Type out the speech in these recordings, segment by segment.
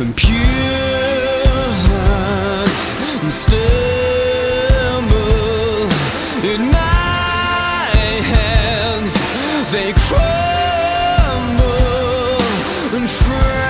and pure hearts and stumble in my hands. They crumble and fray.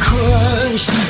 crushed.